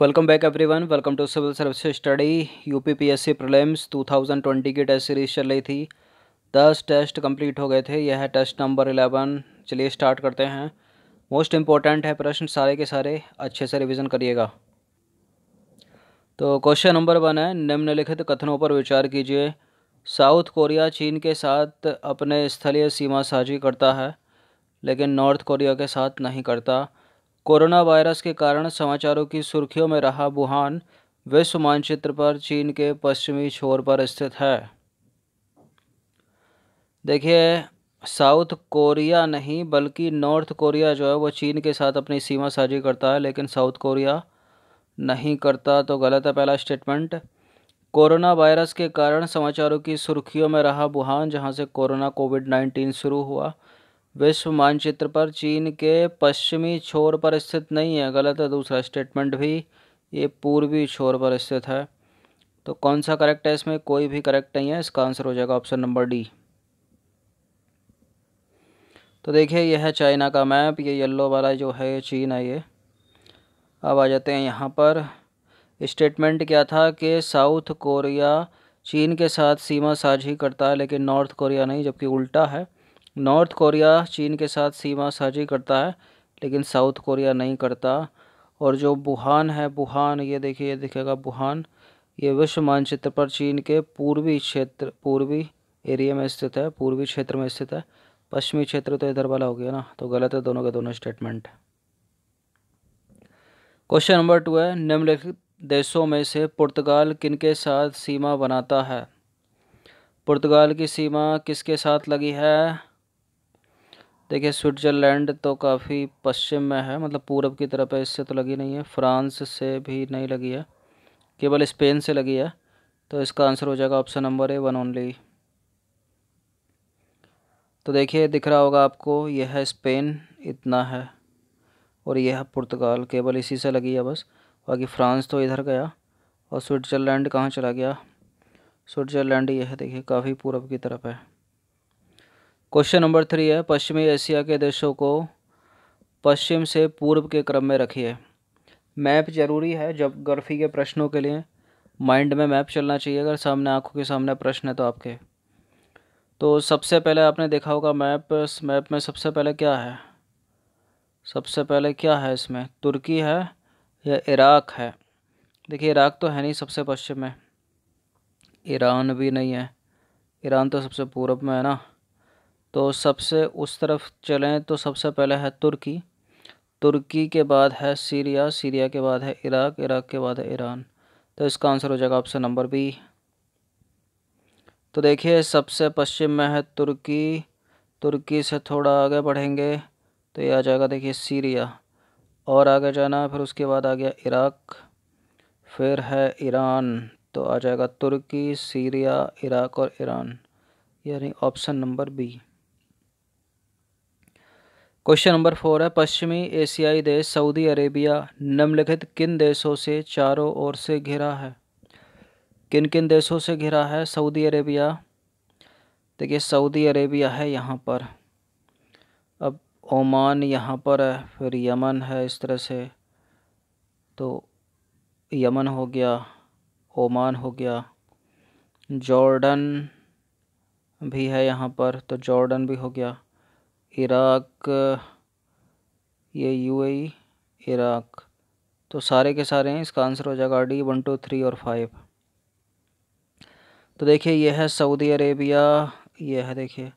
Welcome back everyone welcome to civil service study UP PSC prelims 2020 की test series चल रही थी। दस टेस्ट कंप्लीट हो गए थे। यह है टेस्ट नंबर 11 चलिए स्टार्ट करते हैं। मोस्ट इम्पोर्टेंट है प्रश्न सारे के सारे। अच्छे से रिवीजन करिएगा। तो क्वेश्चन नंबर वन है, निम्नलिखित कथनों पर विचार कीजिए। साउथ कोरिया चीन के साथ अपने स्थलीय सीमा साझी करता है, लेकिन नॉर्थ कोरिया के साथ नहीं करता। कोरोना वायरस के कारण समाचारों की सुर्खियों में रहा वुहान, विश्व मानचित्र पर चीन के पश्चिमी छोर पर स्थित है। देखिए, साउथ कोरिया नहीं, बल्कि नॉर्थ कोरिया जो है वो चीन के साथ अपनी सीमा साझी करता है, लेकिन साउथ कोरिया नहीं करता तो गलत है पहला स्टेटमेंट। कोरोना वायरस के कारण समाचारों की सुर्खियों में रहा वुहान, जहाँ से कोरोना कोविड नाइन्टीन शुरू हुआ। विश्व मानचित्र पर चीन के पश्चिमी छोर पर स्थित नहीं है। गलत है, दूसरा स्टेटमेंट भी, ये पूर्वी छोर पर स्थित है। तो कौन सा करेक्ट है इसमें? कोई भी करेक्ट नहीं है। इसका आंसर हो जाएगा ऑप्शन नंबर डी तो देखिए, यह है चाइना का मैप ये येलो वाला जो है चीन है ये। अब आ जाते हैं यहाँ पर। स्टेटमेंट क्या था कि साउथ कोरिया चीन के साथ सीमा साझी करता है, लेकिन नॉर्थ कोरिया नहीं, जबकि उल्टा है। नॉर्थ कोरिया चीन के साथ सीमा साझी करता है, लेकिन साउथ कोरिया नहीं करता। और जो बुहान है बुहान ये देखिए, ये दिखेगा बुहान ये विश्व मानचित्र पर चीन के पूर्वी क्षेत्र, पूर्वी एरिया में स्थित है, पूर्वी क्षेत्र में स्थित है। पश्चिमी क्षेत्र तो इधर वाला हो गया ना तो गलत है दोनों के दोनों स्टेटमेंट क्वेश्चन नंबर टू है, निम्नलिखित देशों में से पुर्तगाल किन के साथ सीमा बनाता है? पुर्तगाल की सीमा किसके साथ लगी है? देखिए, स्विट्ज़रलैंड तो काफ़ी पश्चिम में है मतलब पूरब की तरफ़ है, इससे तो लगी नहीं है। फ्रांस से भी नहीं लगी है, केवल स्पेन से लगी है। तो इसका आंसर हो जाएगा option number A, one only. तो देखिए, दिख रहा होगा आपको, यह है स्पेन इतना है और यह है पुर्तगाल, केवल इसी से लगी है बस। बाकी फ्रांस तो इधर गया और स्विट्ज़रलैंड कहाँ चला गया? स्विट्ज़रलैंड यह देखिए, काफ़ी पूरब की तरफ़ है। क्वेश्चन नंबर थ्री है, पश्चिमी एशिया के देशों को पश्चिम से पूर्व के क्रम में रखिए। मैप ज़रूरी है जब गर्फी के प्रश्नों के लिए। माइंड में मैप चलना चाहिए, अगर सामने आँखों के सामने प्रश्न है तो आपके। तो सबसे पहले आपने देखा होगा मैप, इस मैप में सबसे पहले क्या है? सबसे पहले क्या है इसमें? तुर्की है या इराक है? देखिए, इराक तो है नहीं सबसे पश्चिम में। ईरान भी नहीं है। ईरान तो सबसे पूर्व में है ना? तो सबसे उस तरफ़ चलें तो सबसे पहले है तुर्की। तुर्की के बाद है सीरिया सीरिया के बाद है इराक इराक के बाद है ईरान। तो इसका आंसर हो जाएगा ऑप्शन नंबर बी। तो देखिए, सबसे पश्चिम में है तुर्की। तुर्की से थोड़ा आगे बढ़ेंगे तो ये आ जाएगा, देखिए, सीरिया। और आगे जाना, फिर उसके बाद आ गया इराक, फिर है ईरान। तो आ जाएगा तुर्की, सीरिया, इराक और ईरान, यानी option number B. Question number four है, पश्चिमी एशियाई देश सऊदी अरेबिया निम्नलिखित किन देशों से चारों ओर से घिरा है? किन किन देशों से घिरा है? Saudi Arabia. देखिए, सऊदी अरेबिया है यहाँ पर। अब ओमान यहाँ पर है, फिर यमन है इस तरह से। तो यमन हो गया, ओमान हो गया, जॉर्डन भी है यहाँ पर तो जॉर्डन भी हो गया। इराक, ये यूएई इराक। तो सारे के सारे हैं, इसका आंसर हो जाएगा डी वन टू थ्री और फाइव तो देखिए यह है सऊदी अरेबिया ये है देखिए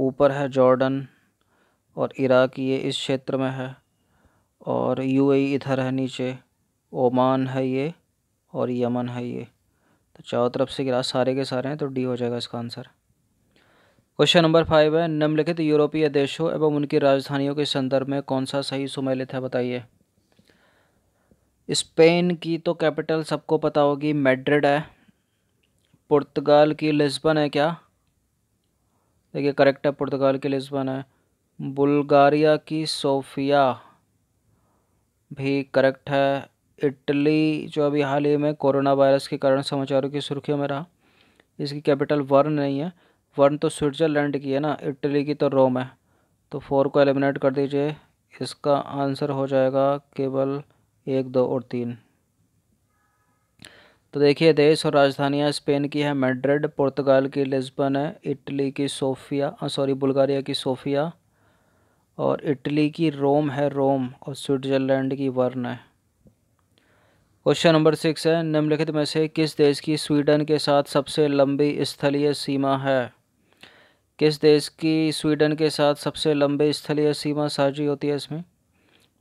ऊपर है जॉर्डन और इराक, ये इस क्षेत्र में है। और यूएई इधर है नीचे, ओमान है ये और यमन है ये। तो चारों तरफ़ से गिरा, सारे के सारे हैं तो डी हो जाएगा इसका आंसर क्वेश्चन नंबर फाइव है, निम्नलिखित यूरोपीय देशों एवं उनकी राजधानियों के संदर्भ में कौन सा सही सुमेलित है, बताइए। स्पेन की तो कैपिटल सबको पता होगी, मैड्रिड है। पुर्तगाल की लिस्बन है क्या? देखिए, करेक्ट है, पुर्तगाल की लिस्बन है। बुल्गारिया की सोफिया भी करेक्ट है। इटली जो अभी हाल ही में कोरोना वायरस के कारण समाचारों की सुर्खियों में रहा, इसकी कैपिटल वर्न नहीं है। वन तो स्विट्ज़रलैंड की है ना, इटली की तो रोम है। तो फोर को एलिमिनेट कर दीजिए, इसका आंसर हो जाएगा केवल एक, दो और तीन। तो देखिए, देश और राजधानियाँ स्पेन की है, मैड्रिड, पुर्तगाल की लिस्बन है, इटली की सोफिया सॉरी, बुल्गारिया की सोफिया, और इटली की रोम है, रोम, और स्विट्ज़रलैंड की वर्न है। क्वेश्चन नंबर सिक्स है, निम्नलिखित में से किस देश की स्वीडन के साथ सबसे लंबी स्थलीय सीमा है? किस देश की स्वीडन के साथ सबसे लंबी स्थलीय सीमा साझी होती है इसमें?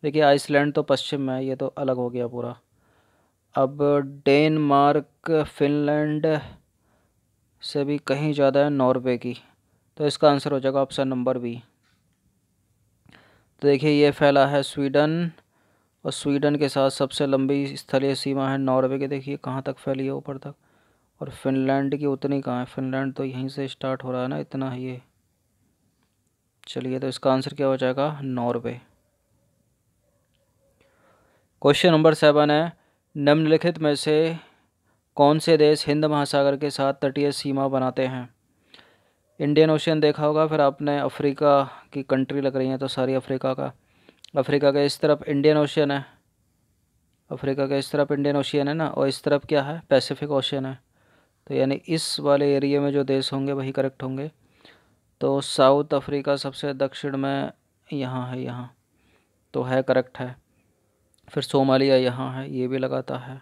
देखिए, आइसलैंड तो पश्चिम में है, ये तो अलग हो गया पूरा। अब डेनमार्क, फिनलैंड से भी कहीं ज़्यादा है, नॉर्वे की। तो इसका आंसर हो जाएगा ऑप्शन नंबर बी। तो देखिए, ये फैला है स्वीडन और स्वीडन के साथ सबसे लंबी स्थलीय सीमा है नॉर्वे की। देखिए, कहाँ तक फैली है ऊपर तक? और फिनलैंड की उतनी कहाँ है? फिनलैंड तो यहीं से स्टार्ट हो रहा है ना, इतना ही चलिए तो इसका आंसर क्या हो जाएगा? नॉर्वे। क्वेश्चन नंबर सेवन है, निम्नलिखित में से कौन से देश हिंद महासागर के साथ तटीय सीमा बनाते हैं? इंडियन ओशियन देखा होगा, फिर आपने अफ्रीका की कंट्री लग रही है तो सारी अफ्रीका का। अफ्रीका के इस तरफ़ इंडियन ओशियन है। अफ्रीका के इस तरफ़ इंडियन ओशियन है ना, और इस तरफ़ क्या है? पैसिफिक ओशियन है। तो यानी इस वाले एरिया में जो देश होंगे, वही करेक्ट होंगे। तो साउथ अफ्रीका सबसे दक्षिण में यहाँ है, यहाँ। तो है करेक्ट है। फिर सोमालिया यहाँ है, ये भी लगाता है।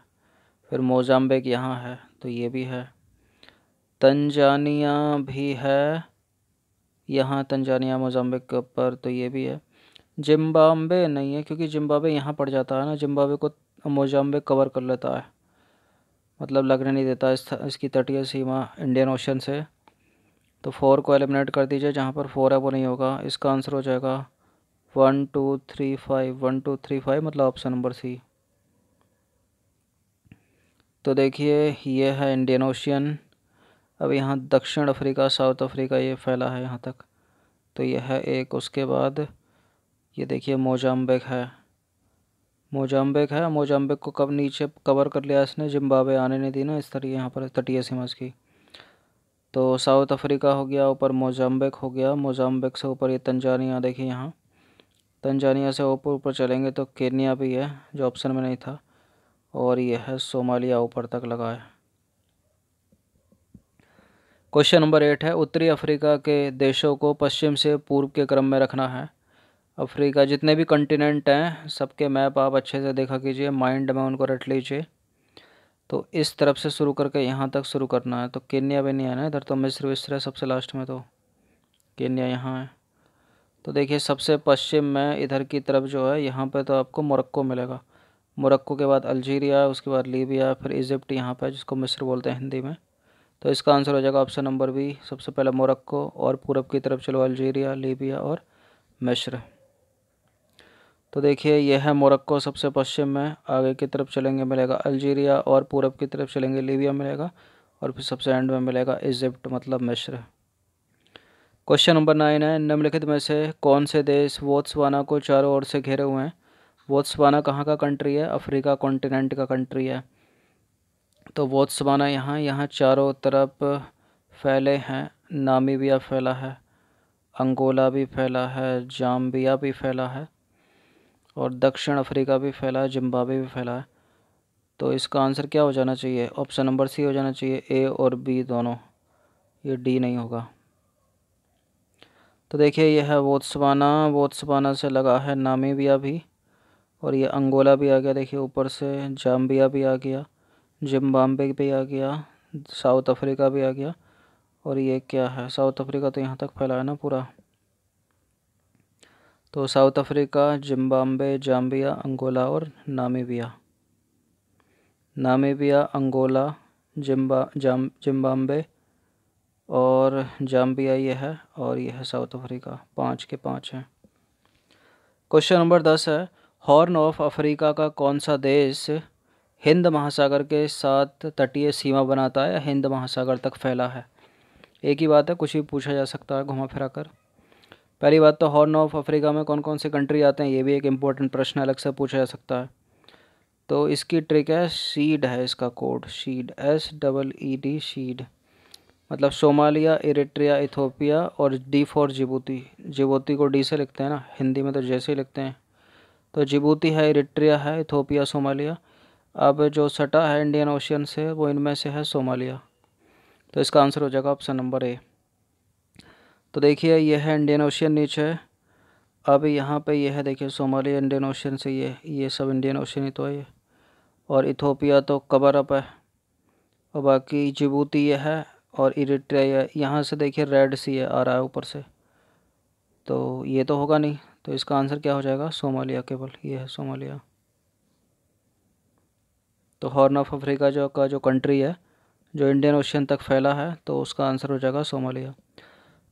फिर मोजाम्बिक यहाँ है तो ये भी है। तंजानिया भी है, यहाँ तंजानिया, मोजाम्बिक ऊपर तो ये भी है। जिम्बाब्वे नहीं है, क्योंकि जिम्बाब्वे यहाँ पड़ जाता है ना। जिम्बाब्वे को मोजाम्बिक कवर कर लेता है। मतलब लगने नहीं देता इस इसकी तटीय सीमा इंडियन ओशन से। तो फोर को एलिमिनेट कर दीजिए, जहाँ पर फोर है वो नहीं होगा। इसका आंसर हो जाएगा one, two, three, five. One, two, three, five मतलब ऑप्शन नंबर सी। तो देखिए, ये है इंडियन ओशियन अब यहाँ दक्षिण अफ्रीका, साउथ अफ्रीका ये फैला है यहाँ तक। तो यह है एक, उसके बाद ये देखिए मोजाम्बिक है। मोजाम्बिक है। मोजाम्बिक को कब नीचे कवर कर लिया इसने? जिम्बाब्वे आने नहीं दी ना इस तरह यहाँ पर तटीय सीमा की। तो साउथ अफ्रीका हो गया, ऊपर मोजाम्बिक हो गया। मोजाम्बिक से ऊपर ये तंजानिया, देखिए यहाँ। तंजानिया से ऊपर ऊपर चलेंगे तो केन्या भी है, जो ऑप्शन में नहीं था। और यह है, सोमालिया ऊपर तक लगा है। क्वेश्चन नंबर एट है, उत्तरी अफ्रीका के देशों को पश्चिम से पूर्व के क्रम में रखना है। अफ्रीका, जितने भी कंटिनेंट हैं, सबके मैप आप अच्छे से देखा कीजिए माइंड में उनको रट लीजिए। तो इस तरफ़ से शुरू करके यहाँ तक शुरू करना है। तो केन्या भी नहीं है ना इधर तो मिस्र विस्र है सबसे लास्ट में तो। केन्या यहाँ है। तो देखिए, सबसे पश्चिम में इधर की तरफ़ जो है, यहाँ पे तो आपको मोरक्को मिलेगा। मोरक्को के बाद अल्जीरिया, उसके बाद लीबिया, फिर इजिप्ट यहाँ पर जिसको मिस्र बोलते हैं हिंदी में। तो इसका आंसर हो जाएगा ऑप्शन नंबर बी सबसे पहले मोरक्को और पूरब की तरफ़ चलो, अल्जीरिया, लीबिया और मिस्र। तो देखिए, यह है मोरक्को सबसे पश्चिम में। आगे की तरफ़ चलेंगे, मिलेगा अल्जीरिया और पूरब की तरफ़ चलेंगे, लीबिया मिलेगा और फिर सबसे एंड में मिलेगा इजिप्ट मतलब मिस्र। क्वेश्चन नंबर नाइन है, निम्नलिखित में से कौन से देश वोत्सवाना को चारों ओर से घेरे हुए हैं? वोत्सवाना कहाँ का कंट्री है? अफ्रीका कॉन्टिनेंट का कंट्री है। तो वोत्सवाना यहाँ यहाँ चारों तरफ़ फैले हैं। नामीबिया फैला है, अंगोला भी फैला है, जाम्बिया भी फैला है। और दक्षिण अफ्रीका भी फैला है, जिम्बाब्वे भी फैला है। तो इसका आंसर क्या हो जाना चाहिए? ऑप्शन नंबर सी हो जाना चाहिए, ए और बी दोनों। ये डी नहीं होगा। तो देखिए, यह है वोत्सवाना वोत्सवाना से लगा है नामीबिया भी, और ये अंगोला भी आ गया। देखिए, ऊपर से जाम्बिया भी आ गया, जिम्बाब्वे भी आ गया, साउथ अफ्रीका भी आ गया। और ये क्या है? साउथ अफ्रीका तो यहाँ तक फैला है ना पूरा। तो South Africa, Zimbabwe, Zambia, Angola और नामीबिया। नामीबिया, अंगोला, जिम्बा, जाम, जिम्बाब्वे और जाम्बिया ये है और ये है साउथ अफ्रीका। पाँच के पाँच हैं। क्वेश्चन नंबर दस है, हॉर्न ऑफ़ अफ्रीका का कौन सा देश हिंद महासागर के साथ तटीय सीमा बनाता है या हिंद महासागर तक फैला है? एक ही बात है, कुछ भी पूछा जा सकता है, घुमा फिरा कर। पहली बात तो हॉर्न ऑफ़ अफ्रीका में कौन कौन से कंट्री आते हैं, ये भी एक इम्पोर्टेंट प्रश्न अलग से पूछा जा सकता है। तो इसकी ट्रिक है सीड है इसका code seed S double E D seed मतलब सोमालिया, इरेट्रिया, इथोपिया और डी फॉर जिबूती। जिबूती को डी से लिखते हैं ना, हिंदी में तो जैसे ही लिखते हैं। तो जिबूती है, इरेट्रिया है, इथोपिया, सोमालिया। अब जो सटा है इंडियन ओशियन से, वो इनमें से है सोमालिया। तो इसका आंसर हो जाएगा ऑप्शन नंबर ए तो देखिए ये है इंडियन ओशियन नीचे अब यहाँ पे ये है देखिए सोमालिया इंडियन ओशियन से ये ये सब इंडियन ओशियन ही तो है ये। और इथोपिया तो कवर अप है। और बाकी जिबूती ये है और इरिट्रिया यहाँ से देखिए रेड सी है, आ रहा है ऊपर से। तो ये तो होगा नहीं। तो इसका आंसर क्या हो जाएगा? सोमालिया केवल। ये है सोमालिया तो हॉर्न ऑफ़ अफ्रीका जो, का जो कंट्री है, जो इंडियन ओशियन तक फैला है तो उसका आंसर हो जाएगा सोमालिया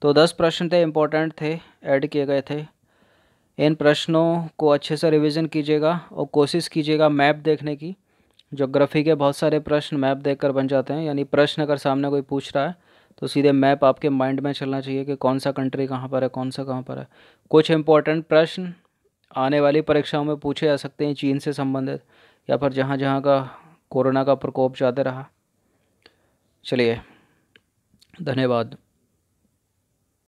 तो दस प्रश्न थे इम्पोर्टेंट थे ऐड किए गए थे। इन प्रश्नों को अच्छे से रिवीजन कीजिएगा और कोशिश कीजिएगा मैप देखने की। जोग्राफी के बहुत सारे प्रश्न मैप देखकर बन जाते हैं, यानी प्रश्न अगर सामने कोई पूछ रहा है तो सीधे मैप आपके माइंड में चलना चाहिए कि कौन सा कंट्री कहाँ पर है, कौन सा कहाँ पर है। कुछ इंपॉर्टेंट प्रश्न आने वाली परीक्षाओं में पूछे जा सकते हैं चीन से संबंधित, या फिर जहाँ जहाँ का कोरोना का प्रकोप ज़्यादा रहा। चलिए, धन्यवाद।